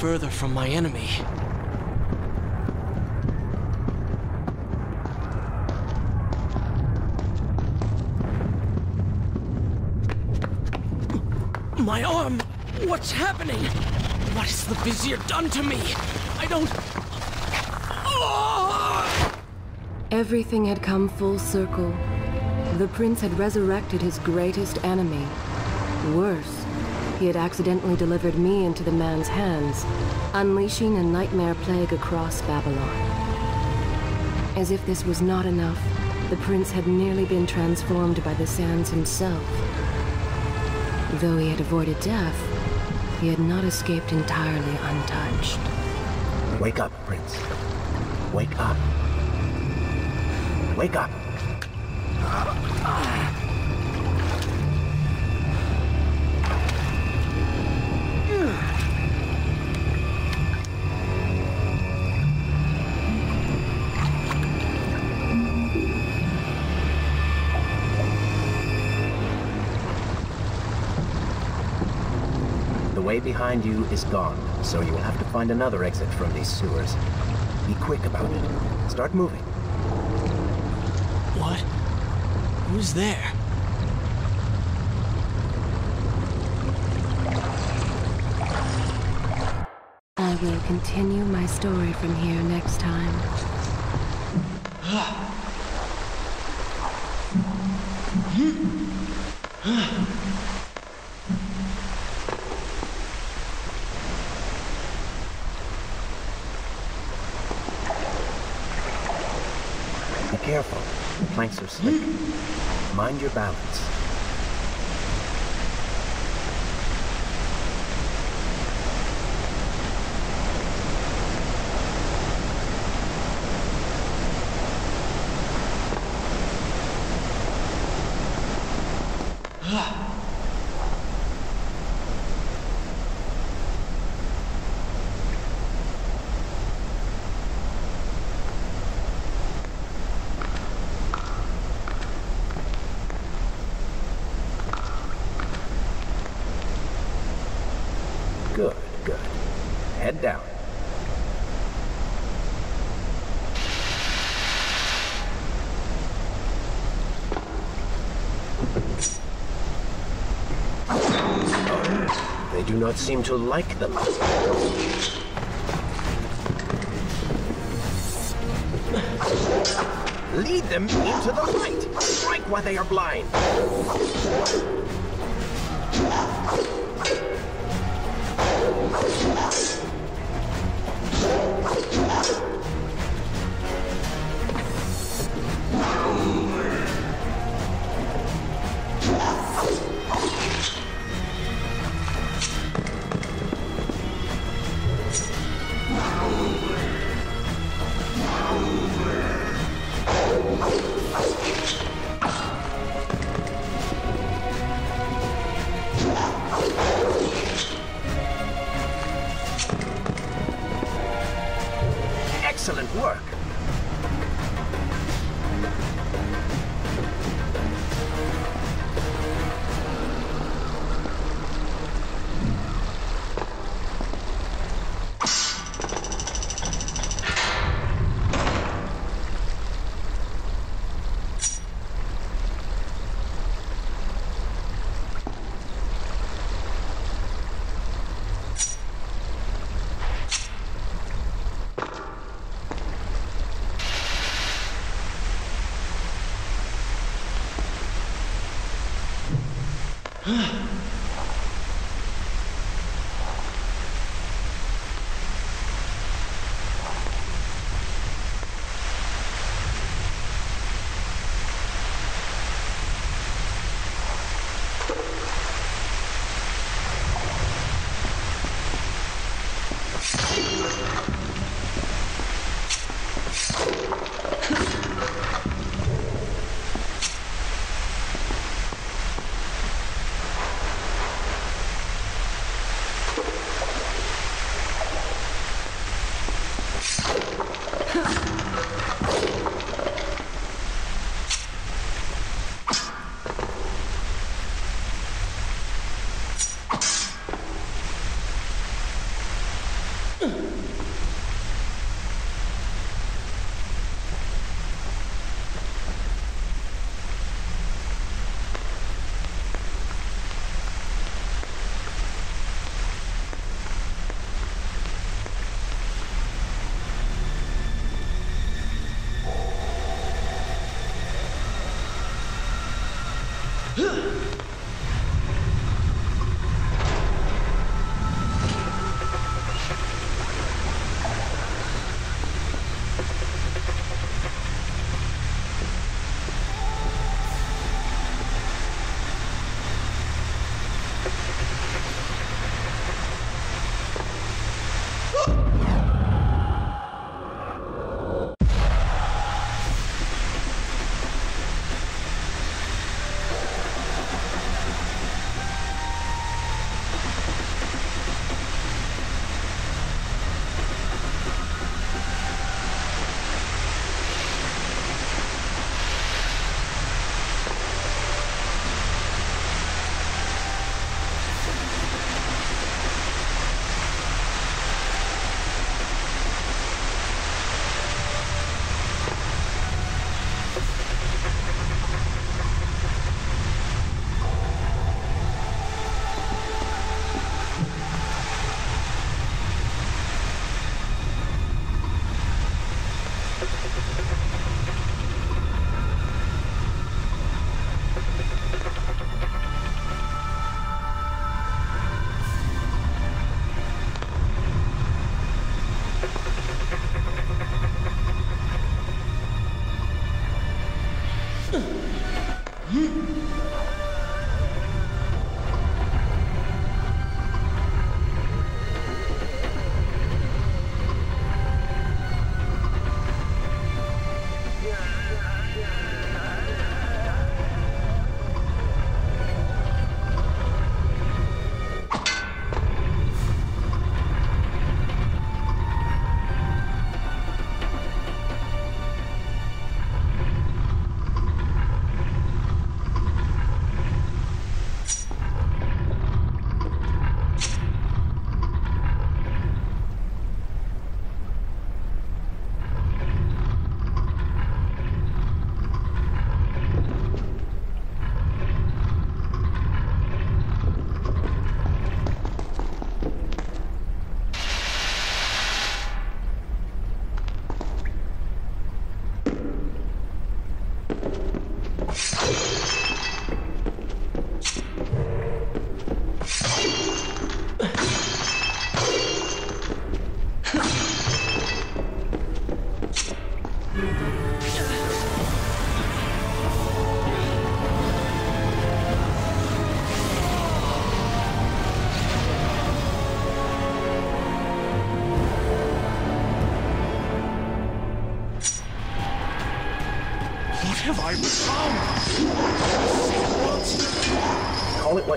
further from my enemy. My arm! What's happening? What has the Vizier done to me? I don't... Everything had come full circle. The prince had resurrected his greatest enemy. Worse, he had accidentally delivered me into the man's hands, unleashing a nightmare plague across Babylon. As if this was not enough, the prince had nearly been transformed by the sands himself. Though he had avoided death, he had not escaped entirely untouched. Wake up, Prince. Wake up. Wake up. Way behind you is gone, so you will have to find another exit from these sewers. Be quick about it. Start moving. What? Who's there? I will continue my story from here next time. Ah. Careful. The planks are slick. Mind your balance. Down. They do not seem to like them. Lead them into the light. Strike while they are blind.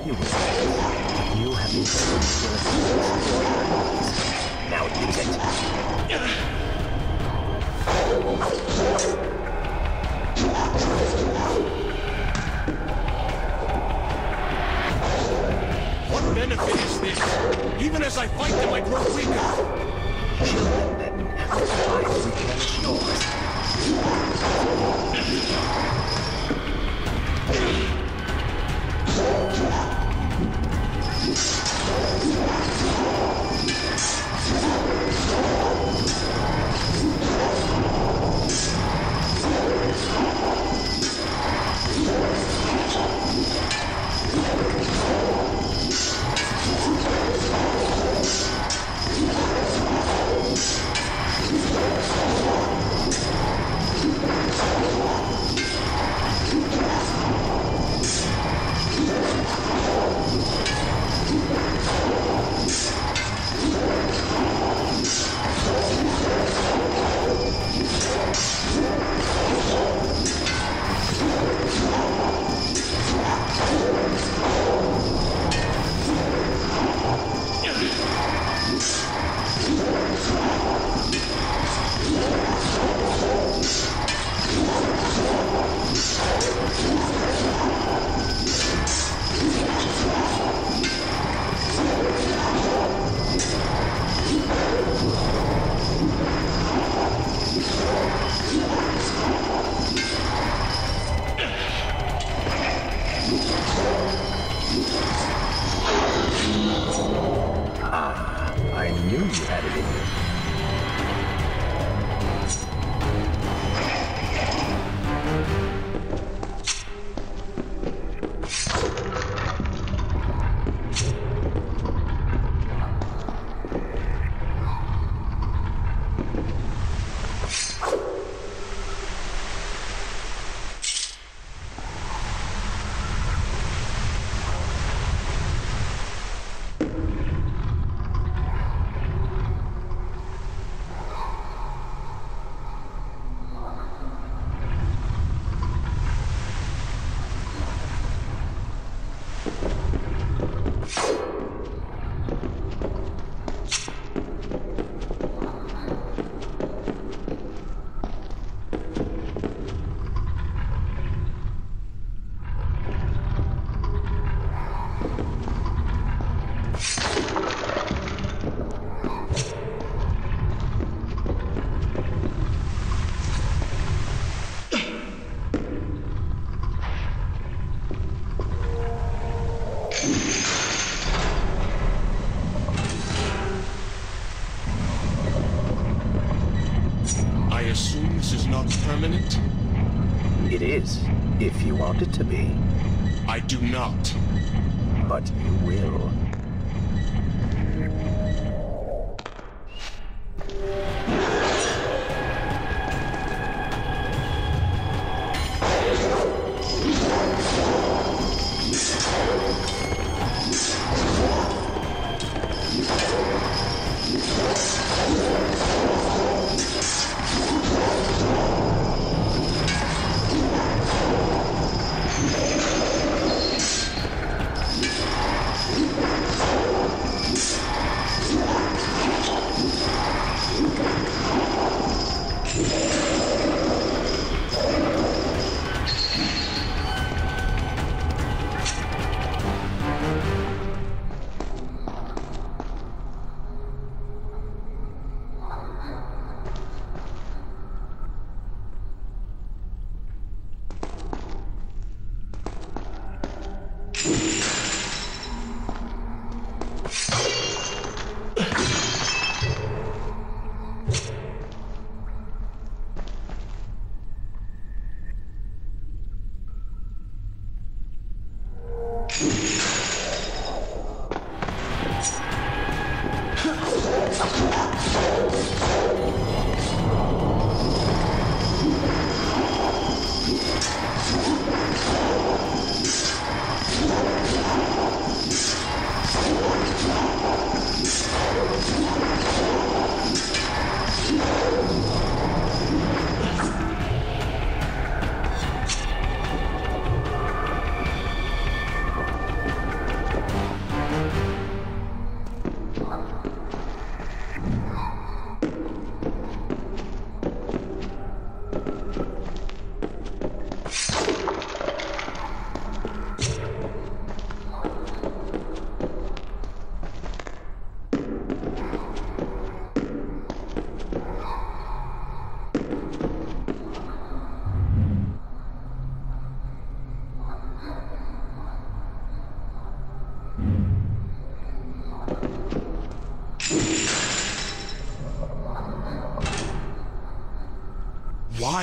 you will. I knew you had it in you. do not. But you will.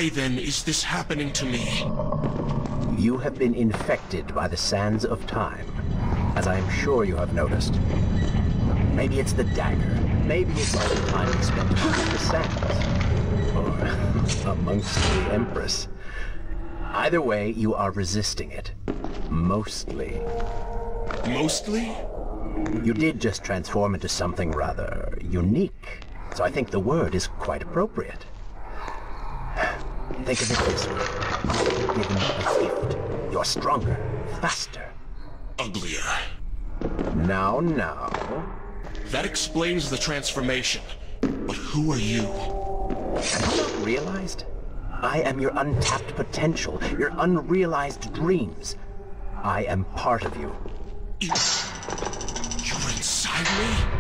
Why then is this happening to me? You have been infected by the sands of time, as I am sure you have noticed. Maybe it's the dagger. Maybe it's all the time you spent amongst the sands. Or amongst the Empress. Either way, you are resisting it. Mostly. Mostly? You did just transform into something rather unique, so I think the word is quite appropriate. Think of it this way. Given a gift, you're stronger, faster. Uglier. Now, now. That explains the transformation. But who are you? Have you not realized? I am your untapped potential, your unrealized dreams. I am part of you. You... You're inside me?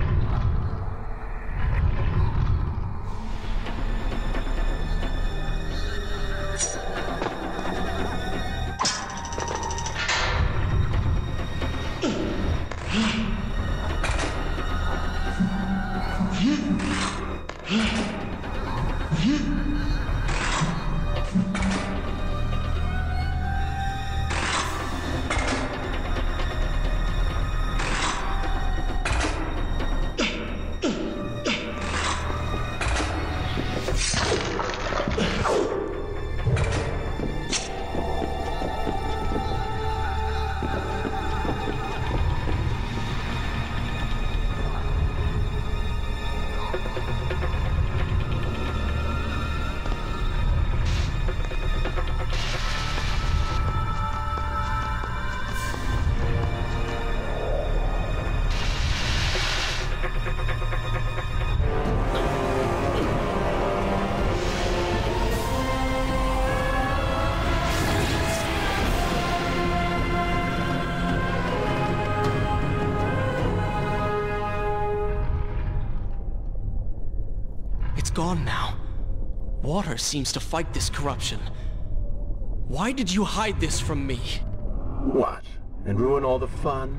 It's Water seems to fight this corruption. Why did you hide this from me? What? And ruin all the fun?